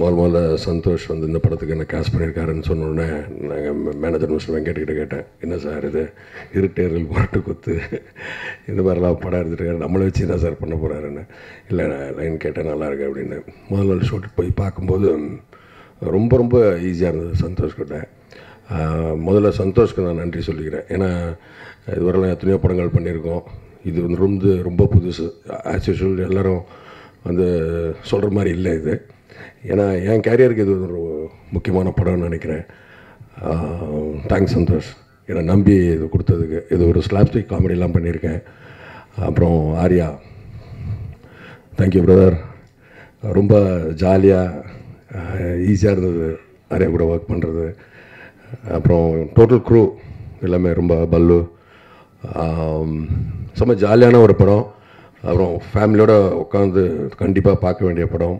முதல் முதல்ல சந்தோஷ் வந்து இந்த படத்துக்கு என்ன காஸ்ட் பண்ணியிருக்காருன்னு சொன்னோடனே நாங்கள் மேனேஜர் மிஸ்டர் வெங்கட்கிட்ட கேட்டேன் என்ன சார் இது? இருட்டேரில் புரட்டு குத்து. இந்த மாதிரிலாம் படம் எடுத்துகிட்டு நம்மளை வச்சு என்ன சார் பண்ண போகிறாருன்னு இல்லை லைன் கேட்டேன் நல்லா இருக்கு அப்படின்னு. முதல் நாள் ஷூட் போய் பார்க்கும்போது ரொம்ப ரொம்ப ஈஸியாக இருந்தது சந்தோஷ் கிட்ட. முதல்ல சந்தோஷ்க்கு நான் நன்றி சொல்லிக்கிறேன். ஏன்னா இதுவரைலாம் எத்தனையோ படங்கள் பண்ணியிருக்கோம். இது வந்து ரொம்ப ரொம்ப புதுசு. ஆஸ் யூஷுவல் எல்லோரும் வந்து சொல்கிற மாதிரி இல்லை இது. ஏன்னா என் கேரியருக்கு இது ஒரு முக்கியமான படம்னு நினைக்கிறேன். தேங்க்ஸ் சந்தோஷ். என்னை நம்பி இது கொடுத்ததுக்கு இது ஒரு ஸ்லாப்ஸ்டிக் காமெடிலாம் பண்ணியிருக்கேன். அப்புறம் ஆர்யா. தேங்க்யூ பிரதர் ரொம்ப ஜாலியாக ஈஸியாக இருந்தது. ஆர்யா கூட ஒர்க் பண்ணுறது அப்புறம் டோட்டல் க்ரூ எல்லாமே ரொம்ப பல்லு. செம்ம ஜாலியான ஒரு படம். அப்புறம் ஃபேமிலியோடு உட்காந்து கண்டிப்பாக பார்க்க வேண்டிய படம்.